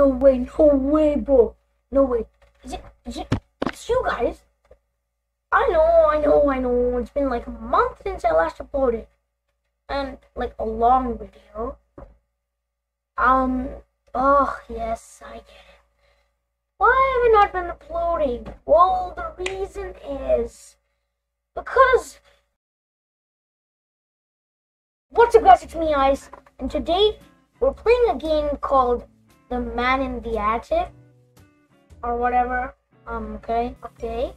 No way, no way, bro. No way. Is it, is it, it's you guys? I know, I know, I know. It's been like a month since I last uploaded. And like a long video. Um, oh, yes, I get it. Why have I not been uploading? Well, the reason is because. What's up, guys? It's me, Ice, and today we're playing a game called The Man in the Attic, or whatever. Um, okay, okay.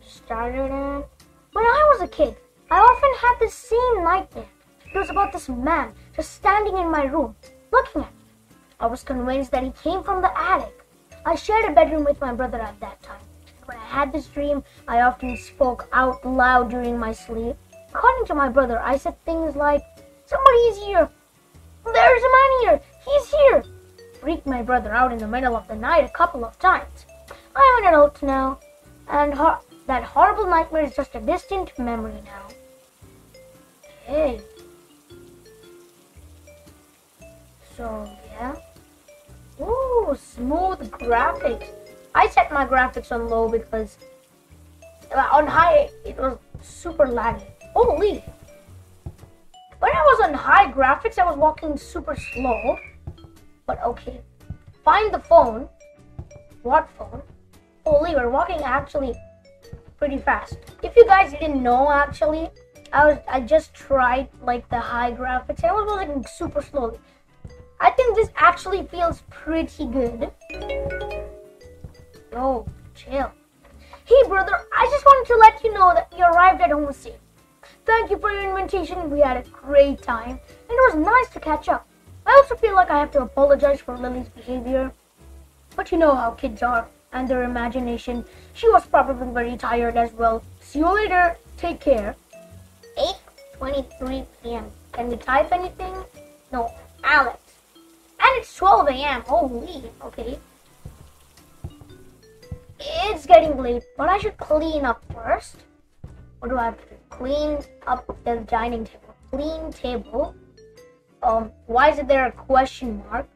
Started it. When I was a kid, I often had the same nightmare. It was about this man just standing in my room, looking at me. I was convinced that he came from the attic. I shared a bedroom with my brother at that time. When I had this dream, I often spoke out loud during my sleep. According to my brother, I said things like, Somebody is here! There's a man here! He's here! Freaked my brother out in the middle of the night a couple of times. I'm an adult now, and ho- that horrible nightmare is just a distant memory now. Okay. So, yeah. Ooh, smooth graphics. I set my graphics on low because uh, on high it was super laggy. Holy! When I was on high graphics, I was walking super slow. But okay. Find the phone. What phone? Oh, Holy, we're walking actually pretty fast. If you guys didn't know, actually, I was I just tried like the high graphics. I was walking super slowly. I think this actually feels pretty good. Yo, chill. Hey brother, I just wanted to let you know that you arrived at home safe. Thank you for your invitation. We had a great time, and it was nice to catch up. I also feel like I have to apologize for Lily's behavior. But you know how kids are and their imagination. She was probably very tired as well. See you later. Take care. 8.23 p.m. Can we type anything? No. Alex. And it's 12 a.m. Holy. Okay. It's getting late, but I should clean up first. What do I have to do? Clean up the dining table. Clean table. Um, why is there a question mark?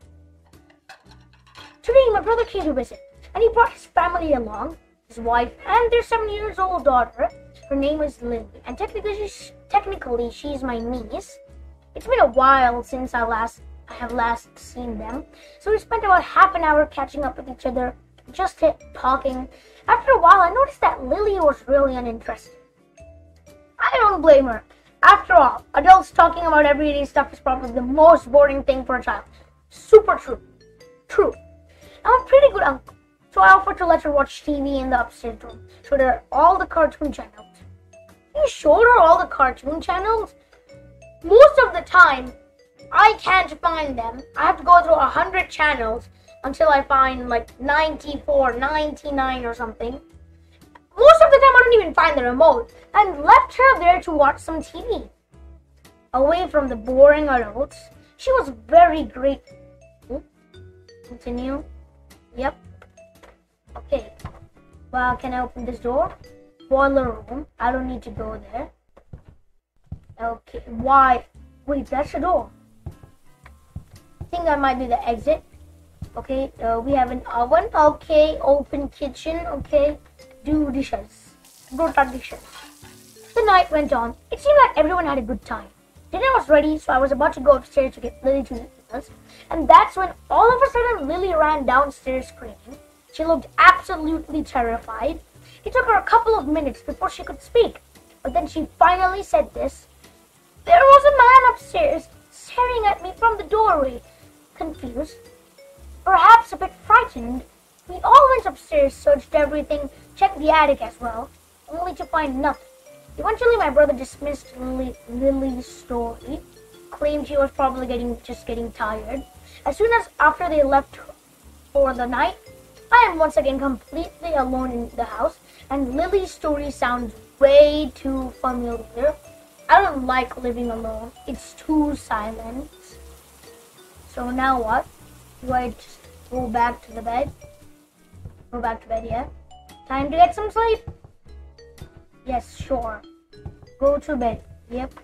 Today, my brother came to visit, and he brought his family along, his wife, and their seven years old daughter. Her name is Lily, and technically, she's, technically, she's my niece. It's been a while since I last I have last seen them, so we spent about half an hour catching up with each other, just talking. After a while, I noticed that Lily was really uninterested. I don't blame her. After all, adults talking about everyday stuff is probably the most boring thing for a child. Super true. True. I'm a pretty good uncle, so I offered to let her watch TV in the upstairs room. Showed her all the cartoon channels. You showed her all the cartoon channels? Most of the time, I can't find them. I have to go through a hundred channels until I find like 94, 99 or something. Don't even find the remote, and left her there to watch some TV. Away from the boring adults, she was very grateful. Continue. Yep. Okay. Well, can I open this door? Boiler room. I don't need to go there. Okay. Why? Wait, that's the door. I think that might be the exit. Okay. Uh, we have an oven. Okay. Open kitchen. Okay. Do dishes. Brutal dishes. The night went on. It seemed like everyone had a good time. Dinner was ready, so I was about to go upstairs to get Lily to us. And that's when all of a sudden Lily ran downstairs screaming. She looked absolutely terrified. It took her a couple of minutes before she could speak. But then she finally said this. There was a man upstairs staring at me from the doorway. Confused, perhaps a bit frightened, we all went upstairs, searched everything, checked the attic as well, only to find nothing. Eventually, my brother dismissed Lily, Lily's story, claimed she was probably getting just getting tired. As soon as after they left for the night, I am once again completely alone in the house, and Lily's story sounds way too familiar. I don't like living alone. It's too silent. So now what? Do I just go back to the bed? Go back to bed, yeah? Time to get some sleep. Yes, sure. Go to bed. Yep.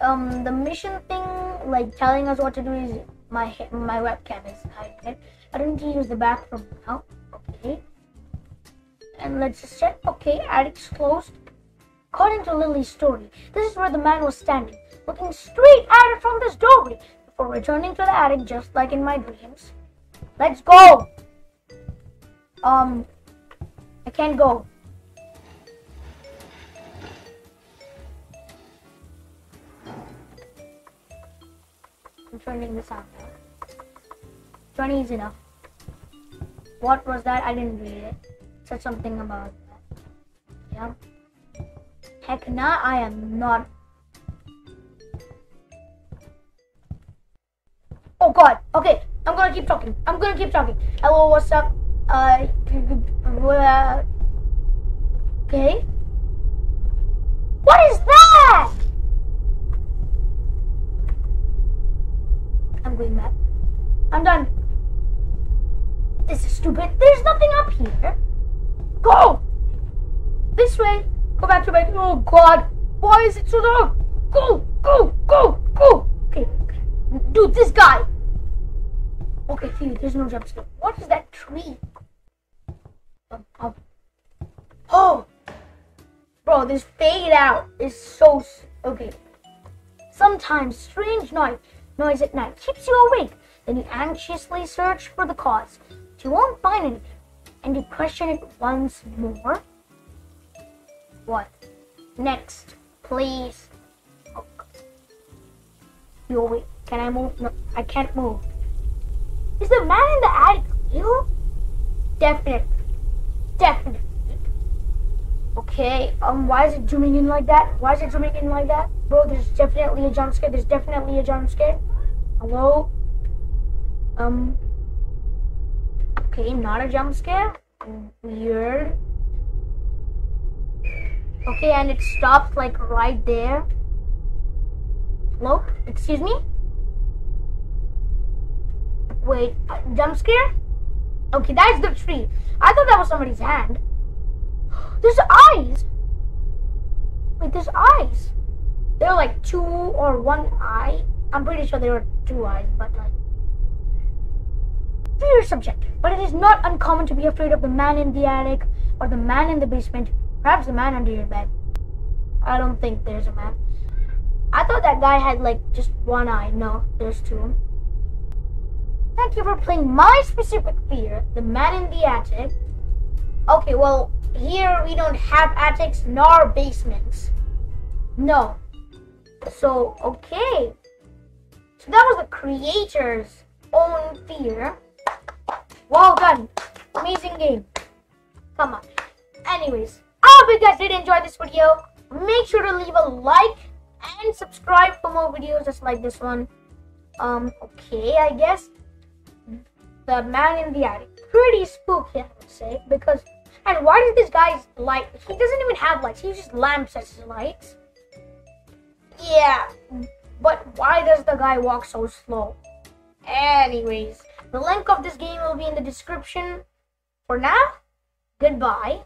Um, the mission thing, like telling us what to do, is my my webcam is hiding. I don't need to use the bathroom now. Okay. And let's just check. Okay, attic's closed. According to Lily's story, this is where the man was standing, looking straight at her from this doorway before returning to the attic just like in my dreams. Let's go! Um, I can't go. Turning this on now. 20 is enough. What was that? I didn't read it. it said something about that. Yeah. Heck nah, I am not. Oh god, okay, I'm gonna keep talking. I'm gonna keep talking. Hello, what's up? Uh okay. What is that? I'm going. I'm done. This is stupid. There's nothing up here. Go! This way. Go back to bed. Oh god. Why is it so dark? Go, go, go, go. Okay. Dude, this guy. Okay, see, there's no jump scare. What is that tree? Um, um. Oh! Bro, this fade out is so... Okay. Sometimes strange noise, noise at night keeps you awake. Then you anxiously search for the cause. But you won't find anything. And you question it once more. What? Next, please. Oh. Yo, wait. Can I move? No, I can't move. Is the man in the attic real? Definitely. Definitely. Okay, um, why is it zooming in like that? Why is it zooming in like that? Bro, there's definitely a jump scare. There's definitely a jump scare. Hello? Um. Okay, not a jump scare. Weird. Okay, and it stopped like right there. Hello? Excuse me? Wait, uh, jump scare? Okay, that's the tree. I thought that was somebody's hand. There's eyes! Wait, there's eyes. There are like two or one eye. I'm pretty sure there were two eyes, but like. Fear subject, but it is not uncommon to be afraid of the man in the attic or the man in the basement Perhaps the man under your bed. I don't think there's a man. I thought that guy had like just one eye. No, there's two. Thank you for playing my specific fear, the man in the attic. Okay, well, here we don't have attics nor basements. No. So, okay. So that was the creator's own fear. Well done. Amazing game. Come on. Anyways, I hope you guys did enjoy this video. Make sure to leave a like and subscribe for more videos just like this one. Um, okay, I guess. The man in the attic. Pretty spooky, I would say, because... And why does this guy's light... He doesn't even have lights. He just lamps as his lights. Yeah, but why does the guy walk so slow? Anyways, the link of this game will be in the description. For now, goodbye.